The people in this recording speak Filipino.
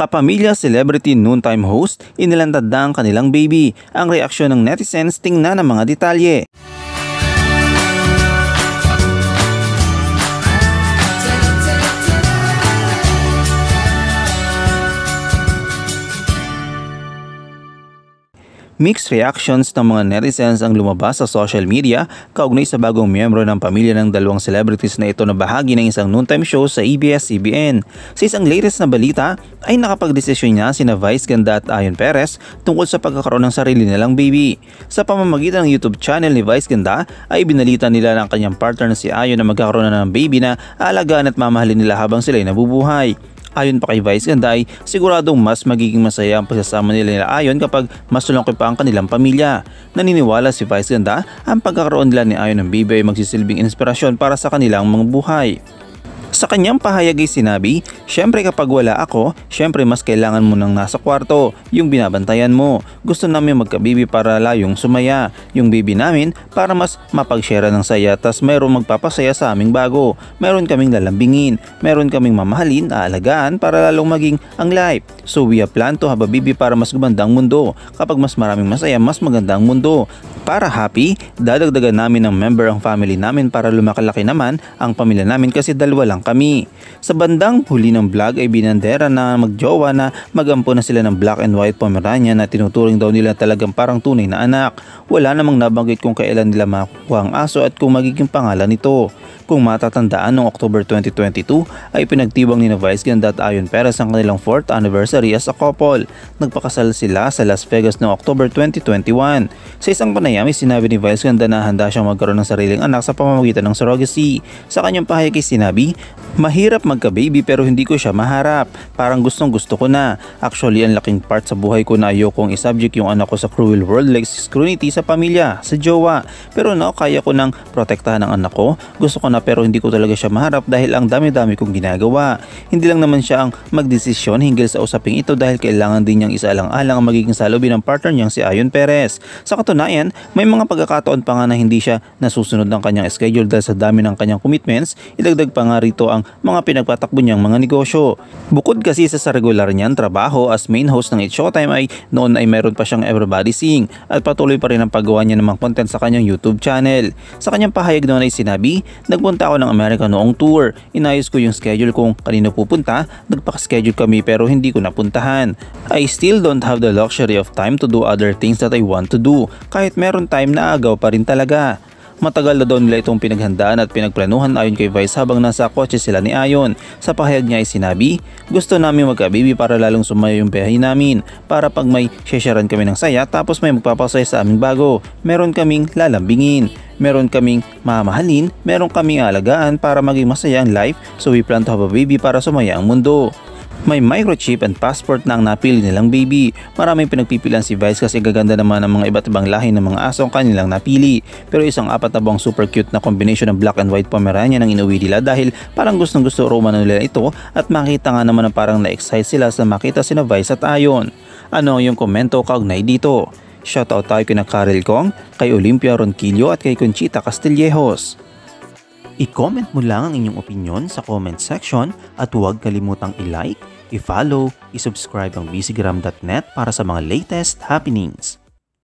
Kapamilya celebrity noontime host, inilantad na ang kanilang baby. Ang reaksyon ng netizens tingnan ng mga detalye. Mixed reactions ng mga netizens ang lumabas sa social media kaugnay sa bagong miyembro ng pamilya ng dalawang celebrities na ito na bahagi ng isang noontime show sa ABS-CBN. Sa isang latest na balita ay nakapagdesisyon niya sina Vice Ganda at Ayon Perez tungkol sa pagkakaroon ng sarili nilang baby. Sa pamamagitan ng YouTube channel ni Vice Ganda ay binalita nila ng kanyang partner na si Ayon na magkakaroon na ng baby na aalagaan at mamahalin nila habang sila ay nabubuhay. Ayon pa kay Vice Ganday, siguradong mas magiging masaya ang pagsasama nila nila Ayon kapag mas tulongkoy pa ang kanilang pamilya. Naniniwala si Vice Ganda ang pagkakaroon nila ni Ayon ng baby ay magsisilbing inspirasyon para sa kanilang mga buhay. Sa kanyang pahayag ay sinabi, Siyempre kapag wala ako, siyempre mas kailangan mo nang nasa kwarto, yung binabantayan mo. Gusto namin magkabibi para layong sumaya, yung baby namin para mas mapag-share ng saya tas mayroong magpapasaya sa aming bago. Meron kaming lalambingin, meron kaming mamahalin, aalagaan para lalong maging ang life. So we have plan to have a baby para mas gumandang mundo. Kapag mas maraming masaya, mas magandang mundo. Para happy, dadagdagan namin ng member ang family namin para lumakalaki naman ang pamilya namin kasi dalawa lang kami. Sa bandang huli ng vlog ay binandera na magjowa na magampo na sila ng black and white Pomeranian na tinuturing daw nila talagang parang tunay na anak. Wala namang nabanggit kung kailan nila makukuha ang aso at kung magiging pangalan nito. Kung matatandaan noong October 2022 ay pinagtibang ni Vice Ganda at Ayon Perez ang kanilang 4th anniversary as a couple. Nagpakasal sila sa Las Vegas noong October 2021. Sa isang panayam ay sinabi ni Vice Ganda na handa siyang magkaroon ng sariling anak sa pamamagitan ng surrogacy. Sa kanyang pahayag ay sinabi, Mahirap magka-baby pero hindi ko siya maharap. Parang gustong gusto ko na. Actually, ang laking part sa buhay ko na ayokong isubject yung anak ko sa cruel world like scrutiny sa pamilya, sa jowa. Pero no, kaya ko nang protektahan ang anak ko. Gusto ko na pero hindi ko talaga siya maharap dahil ang dami-dami kong ginagawa. Hindi lang naman siya ang magdesisyon hinggil sa usaping ito dahil kailangan din niyang isaalang-alang ang magiging salobi ng partner niyang si Ayon Perez. Sa katunayan, may mga pagkakataon pa nga na hindi siya nasusunod ng kanyang schedule dahil sa dami ng kanyang commitments. Idagdag pa nga rito ang ang mga pinagpatakbo niyang mga negosyo. Bukod kasi sa sa regular niyang trabaho as main host ng It's Showtime ay noon ay meron pa siyang Everybody Sing at patuloy pa rin ang paggawa niya ng mga content sa kanyang YouTube channel. Sa kanyang pahayag noon ay sinabi, nagpunta ako ng Amerika noong tour. Inayos ko yung schedule kung kanino pupunta, nagpaka-schedule kami pero hindi ko napuntahan. I still don't have the luxury of time to do other things that I want to do. Kahit meron time na agaw pa rin talaga. Matagal na daw nila itong pinaghandaan at pinagplanuhan ayon kay Vice habang nasa kotse sila ni Ayon. Sa pahayag niya ay sinabi, gusto namin magkabibi para lalong sumayo yung biyahe namin para pag may shesharan kami ng saya tapos may magpapasaya sa aming bago. Meron kaming lalambingin meron kaming mamahalin, meron kaming alagaan para maging masaya ang life so we plan to have a baby para sumaya ang mundo. May microchip and passport na ang napili nilang baby. Maraming pinagpipilan si Vice kasi gaganda naman ang mga iba't ibang lahi ng mga aso ang kanilang napili. Pero isang apat na buwang super cute na combination ng black and white Pomeranian ang inuwi nila dahil parang gustong gusto Roman nila ito at makita nga naman na parang na-excite sila sa makita sina Vice at Ayon. Ano yung komento kaugnay dito? Shoutout tayo kina Karel Kong, kay Olympia Ronquillo at kay Conchita Castillejos. I-comment mo lang ang inyong opinion sa comment section at huwag kalimutang i-like, i-follow, i-subscribe ang busygram.net para sa mga latest happenings.